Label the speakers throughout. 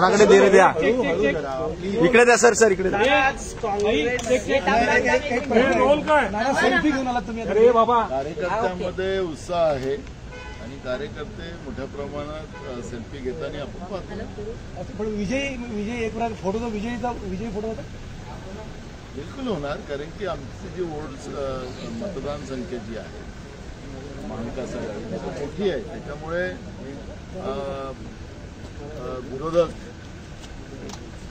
Speaker 1: कोणाकडे दे रे द्या? इकडे द्या सर सर इकडे द्या.
Speaker 2: रोल काय
Speaker 3: सेल्फी घेऊन आला तुम्ही
Speaker 2: अरे बाबा.
Speaker 4: कार्यकर्त्यांमध्ये उत्साह आहे आणि कार्यकर्ते मोठ्या प्रमाणात सेल्फी घेताना आपण पाहतो.
Speaker 3: पण विजय विजय एक प्रकार फोटो तो विजयचा विजय फोटो होता?
Speaker 4: बिलकुल होणार कारण की आमची जी वोट्स मतदान संख्या जी आहे महाविकास आघाडी मोठी आहे. त्याच्यामुळे विरोधक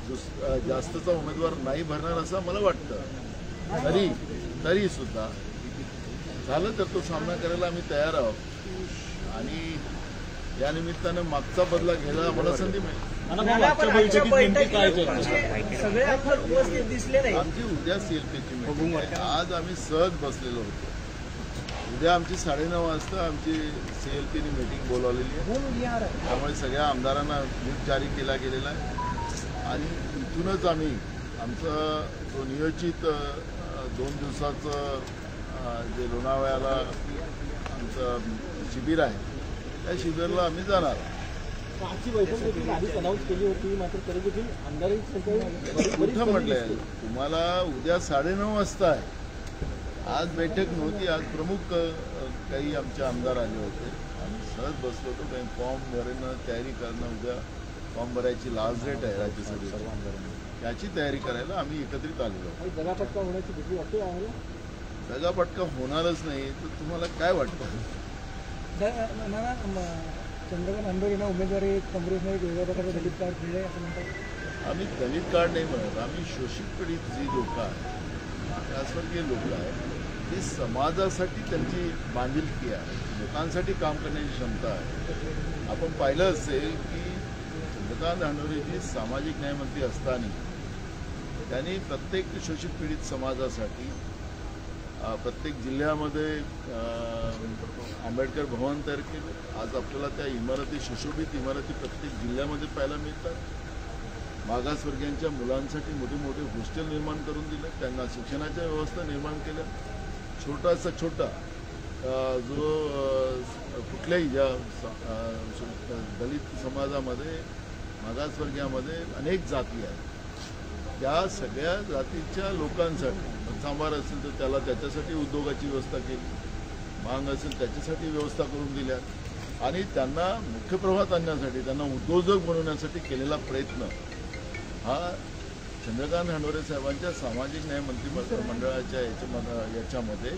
Speaker 4: दुस- जास्तचा उमेदवार नाही भरणार असं मला वाटतं. तरी तरी सुद्धा झालं तर तो सामना करायला आम्ही तयार आहोत. आणि या निमित्तानं मागचा बदला घ्यायला आम्हाला संधी मिळेल.
Speaker 5: सगळे आमदार उपस्थित दिसले नाही.
Speaker 4: आमची उद्या सीएलपीची मीटिंग आज आम्ही सहज बसलेलो होतो. उद्या आमची साडेनऊ वाजता आमची सीएलपीनी मीटिंग बोलावलेली आहे. त्यामुळे सगळ्या आमदारांना व्हीप जारी केला गेलेला आहे. आणि इथूनच आम्ही आमचं जो नियोजित दोन दिवसाचं जे लोणावळ्याला आमचं शिबिर आहे त्या शिबिरला आम्ही जाणार कुठं म्हटलंय? तुम्हाला उद्या साडेनऊ वाजता आहे. आज बैठक नव्हती आज प्रमुख काही आमचे आमदार आले होते. आम्ही सहज बसलो होतो काही फॉर्म भरणं तयारी करणं उद्या फॉर्म भरायची लास्ट डेट आहे राज्यसभेची. याची तयारी करायला आम्ही एकत्रित आलेलो आहोत.
Speaker 3: जगापटका होण्याची भीती वाटते आम्हाला?
Speaker 4: दगापटका होणारच नाही तर तुम्हाला काय वाटतं?
Speaker 3: चंद्रकांत अंबेड यांना उमेदवारी काँग्रेसने वेगळ्या प्रकारचे दलित कार्ड दिले असं म्हणतात.
Speaker 4: आम्ही दलित कार्ड नाही म्हणत आम्ही शोषित पीडित जी लोक आहेत त्यासारखे लोक आहेत ते समाजासाठी त्यांची बांधिलकी आहे. लोकांसाठी काम करण्याची क्षमता आहे. आपण पाहिलं असेल की चंद्रकांत हांडोरेजी सामाजिक न्यायमंत्री असताना त्यांनी प्रत्येक शोषित पीडित समाजासाठी प्रत्येक जिल्ह्यामध्ये आंबेडकर भवन तयार केलं. आज आपल्याला त्या इमारती सुशोभित इमारती प्रत्येक जिल्ह्यामध्ये पाहायला मिळतात. मागासवर्गीयांच्या मुलांसाठी मोठे मोठे हॉस्टेल निर्माण करून दिले. त्यांना शिक्षणाच्या व्यवस्था निर्माण केल्या. छोटासा छोटा जो कुठल्याही ज्या स- दलित समाजामध्ये मागासवर्गीयामध्ये अनेक जाती आहेत. त्या सगळ्या जातीच्या लोकांसाठी सांबार असेल तर त्याला त्याच्यासाठी उद्योगाची व्यवस्था केली. मांग असेल त्याच्यासाठी व्यवस्था करून दिल्या. आणि त्यांना मुख्य प्रवाहात आणण्यासाठी त्यांना उद्योजक बनवण्यासाठी केलेला प्रयत्न हा चंद्रकांत हंडोरे साहेबांच्या सामाजिक न्याय मंत्रिमंडळ मंडळाच्या याच्यामध्ये याच्यामध्ये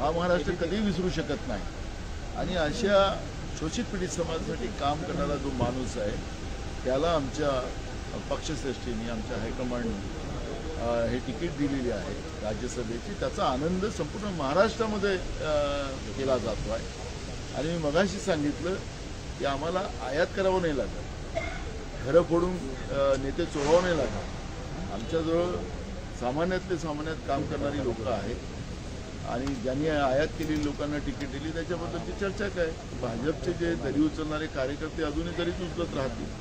Speaker 4: हा महाराष्ट्र कधीही विसरू शकत नाही. आणि अशा शोषित पीडित समाजासाठी काम करणारा जो माणूस आहे त्याला आमच्या पक्षश्रेष्ठींनी आमच्या हायकमांडनी हे तिकीट दिलेली आहे राज्यसभेची. त्याचा आनंद संपूर्ण महाराष्ट्रामध्ये केला जातो आहे. आणि मी मगाशी सांगितलं की आम्हाला आयात करावं नाही लागत. घरं फोडून नेते चोरावं नाही लागत. आमच्याजवळ सामान्यातले सामान्यात काम करणारी लोकं आहेत. आणि ज्यांनी आयात केलेली लोकांना तिकीट दिली त्याच्याबद्दलची चर्चा काय? भाजपचे जे दरी उचलणारे कार्यकर्ते अजूनही दरीच उचलत राहतील.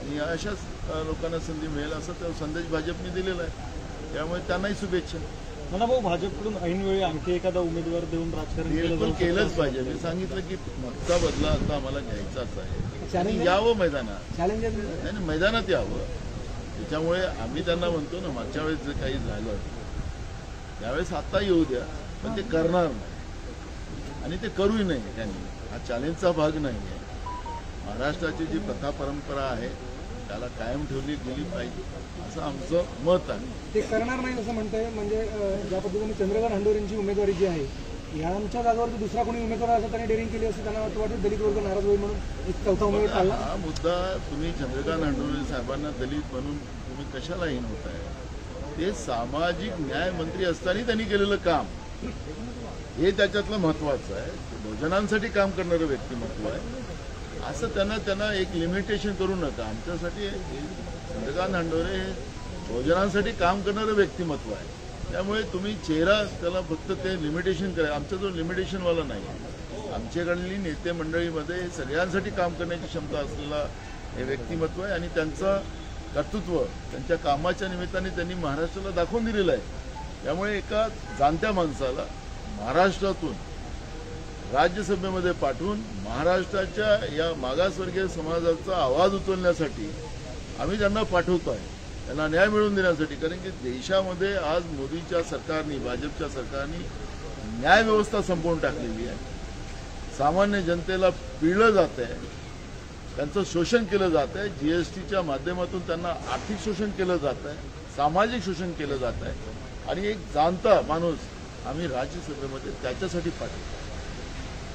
Speaker 4: आणि अशाच लोकांना संधी मिळेल असा त्या संदेश भाजपने दिलेला आहे. त्यामुळे त्यांनाही शुभेच्छा.
Speaker 3: मला भाऊ भाजपकडून ऐनवेळी आणखी एखादा उमेदवार देऊन राजकारण
Speaker 4: केलंच पाहिजे. मी सांगितलं की मागचा बदला आता आम्हाला घ्यायचाच आहे. आणि यावं मैदानात. नाही, मैदानात यावं. त्याच्यामुळे आम्ही त्यांना म्हणतो ना मागच्या वेळेस जे काही झालं त्यावेळेस आता येऊ द्या पण ते करणार नाही. आणि ते करूही नाही त्यांनी. हा चॅलेंजचा भाग नाही आहे. महाराष्ट्राची जी प्रथा परंपरा आहे त्याला कायम ठेवली गेली पाहिजे. असं आमचं मत आहे.
Speaker 3: ते करणार नाही असं म्हणताय म्हणजे ज्या पद्धतीने चंद्रकांत हंडोरेंची उमेदवारी जी आहे यांच्या जागावरती दुसरा कोणी उमेदवार असं त्यांनी डेअरिंग केली असं त्यांना वाटतं वाटतं दलित वर्ग नाराज होईल म्हणून एक चौथा उमेदवार
Speaker 4: हा मुद्दा तुम्ही चंद्रकांत हंडोरे साहेबांना दलित म्हणून तुम्ही कशाला हीन होताय? ते सामाजिक न्याय मंत्री असताना त्यांनी केलेलं काम. हे त्याच्यातलं महत्वाचं आहे. बहुजनांसाठी काम करणारं व्यक्तिमत्व आहे. असं त्यांना त्यांना एक लिमिटेशन करू नका. आमच्यासाठी चंद्रकांत हंडोरे हे बहुजनांसाठी काम करणारं व्यक्तिमत्व आहे. त्यामुळे तुम्ही चेहरा त्याला फक्त ते लिमिटेशन करा. आमचा जो लिमिटेशनवाला नाही आहे. आमच्याकडली नेते मंडळीमध्ये सगळ्यांसाठी काम करण्याची क्षमता असलेला हे व्यक्तिमत्व आहे आणि त्यांचं कर्तृत्व त्यांच्या कामाच्या निमित्ताने त्यांनी महाराष्ट्राला दाखवून दिलेलं आहे. त्यामुळे एका जाणत्या माणसाला महाराष्ट्रातून राज्यसभेमध्ये पाठवून महाराष्ट्राच्या या मागासवर्गीय समाजाचा आवाज उचलण्यासाठी आम्ही त्यांना पाठवतो आहे त्यांना न्याय मिळवून देण्यासाठी कारण की देशामध्ये आज मोदीच्या सरकारने भाजपच्या सरकारने न्यायव्यवस्था संपवून टाकलेली आहे. सामान्य जनतेला पिळलं जात आहे त्यांचं शोषण केलं जात आहे जीएसटीच्या माध्यमातून त्यांना आर्थिक शोषण केलं जात आहे सामाजिक शोषण केलं जात आहे आणि एक जाणता माणूस आम्ही राज्यसभेमध्ये त्याच्यासाठी पाठवतो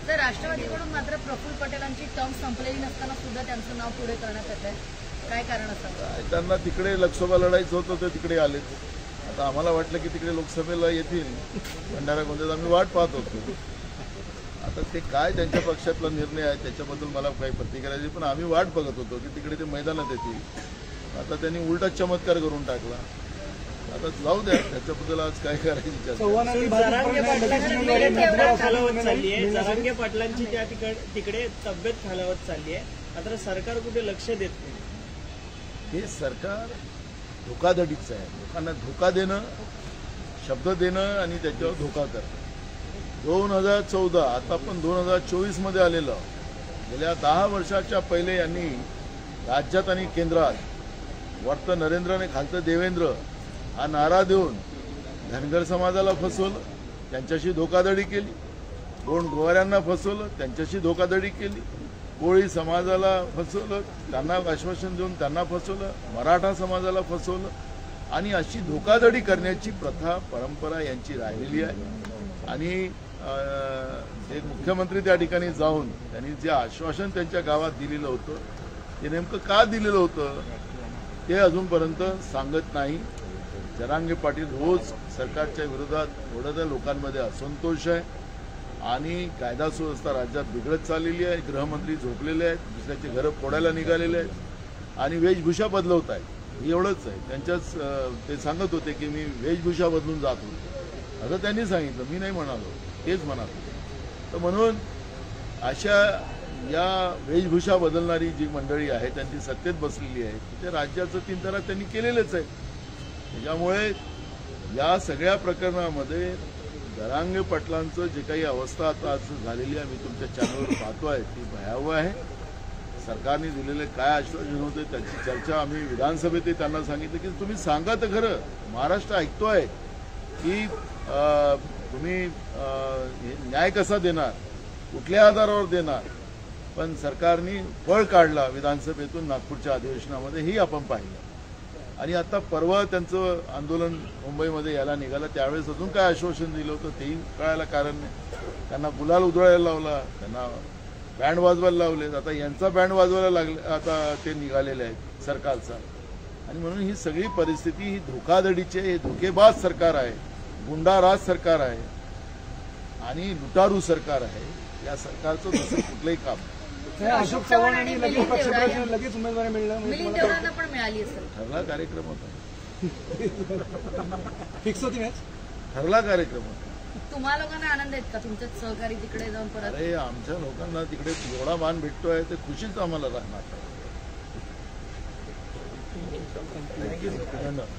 Speaker 2: तर राष्ट्रवादीकडून मात्र प्रफुल्ल पटेलांची टर्म संपलेली नसताना सुद्धा त्यांचं नाव पुढे करण्यात येत आहे काय कारण
Speaker 4: असं त्यांना तिकडे लोकसभा लढायचं होतं ते तिकडे आले. आता आम्हाला वाटलं की तिकडे लोकसभेला येतील. भंडारा गोंदियात आम्ही वाट पाहत होतो. आता ते काय त्यांच्या पक्षातला निर्णय आहे त्याच्याबद्दल मला काही प्रतिक्रिया नाही, पण आम्ही वाट बघत होतो की तिकडे ते मैदानात येतील. आता त्यांनी उलटा चमत्कार करून टाकला. आता जाऊ द्या त्याच्याबद्दल आज काय करायची
Speaker 5: पाटलांची त्या तिकडे तिकडे तब्येत खालावत चालली आहे. मात्र सरकार कुठे लक्ष देत नाही.
Speaker 4: हे सरकार धोकाधडीचं आहे. लोकांना धोका देणं शब्द देणं आणि त्याच्यावर धोका करणं. दोन हजार चौदा आता आपण दोन हजार चोवीसमध्ये आलेलो आहोत. गेल्या दहा वर्षाच्या पहिले यांनी राज्यात आणि केंद्रात वरतं नरेंद्र आणि खालतं देवेंद्र हा नारा देऊन धनगर समाजाला फसवलं त्यांच्याशी धोकाधडी केली. दोन गोवाऱ्यांना फसवलं त्यांच्याशी धोकाधडी केली. कोळी समाजाला फसवलं त्यांना आश्वासन देऊन त्यांना फसवलं मराठा समाजाला फसवलं. आणि अशी धोकाधडी करण्याची प्रथा परंपरा यांची राहिलेली आहे. आणि अं, एक मुख्यमंत्री त्या ठिकाणी जाऊन त्यांनी जे आश्वासन त्यांच्या गावात दिलेलं होतं ते नेमकं का दिलेलं होतं ते अजूनपर्यंत सांगत नाही. जरांगे पाटील रोज सरकारच्या विरोधात ओढत्या लोकांमध्ये असंतोष आहे. आणि कायदा सुव्यवस्था राज्यात बिघडत चाललेली आहे गृहमंत्री झोपलेले आहेत दुसऱ्याची घरं फोडायला निघालेले आहेत. आणि वेशभूषा बदलवत आहेत. एवढंच आहे. त्यांच्याच ते सांगत होते की मी वेशभूषा बदलून जात होतो. असं त्यांनी सांगितलं मी नाही म्हणालो तेच म्हणालो. तर म्हणून अशा या वेशभूषा बदलणारी जी मंडळी आहे त्यांची सत्तेत बसलेली आहे ते राज्याचं तीन त्यांनी केलेलंच आहे. त्याच्यामुळे या सगळ्या प्रकरणामध्ये दरांगे पाटलांचं जे काही अवस्था आता आज झालेली आहे मी तुमच्या चॅनलवर पाहतो आहे ती भयावह आहे. सरकारने दिलेले काय आश्वासन होते त्याची चर्चा आम्ही विधानसभेतही त्यांना सांगितलं. की तुम्ही सांगा तर खरं महाराष्ट्र ऐकतोय की तुम्ही हे न्याय कसा देणार? कुठल्या आधारावर देणार? पण सरकारने फळ काढला विधानसभेतून नागपूरच्या अधिवेशनामध्ये ही आपण पाहिलं. आणि आता परवा त्यांचं आंदोलन मुंबईमध्ये यायला निघालं. त्यावेळेस अजून काय आश्वासन दिलं होतं तेही कळायला कारण नाही. त्यांना गुलाल उधळायला लावला त्यांना बँड वाजवायला लावले आता यांचा बँड वाजवायला लागले आता ते निघालेले आहेत सरकारचा. आणि म्हणून ही सगळी परिस्थिती ही धोकाधडीचे हे धोकेबाज सरकार आहे गुंडाराज सरकार आहे आणि लुटारू सरकार आहे. या सरकारचं तसं कुठलंही काम नाही.
Speaker 3: अशोक चव्हाण यांनी लगेच पक्षप्रवेश लगेच उमेदवारी मिळणं म्हणजे
Speaker 2: पण मिळाली असेल.
Speaker 4: ठरला कार्यक्रम होता.
Speaker 3: फिक्स होती मॅच
Speaker 4: ठरला कार्यक्रम होता.
Speaker 2: तुम्हा लोकांना आनंद आहेत का? तुमचे सहकारी तिकडे जाऊन परत?
Speaker 4: अरे आमच्या लोकांना तिकडे एवढा मान भेटतोय ते खुशीच आम्हाला राहणार. धन्यवाद.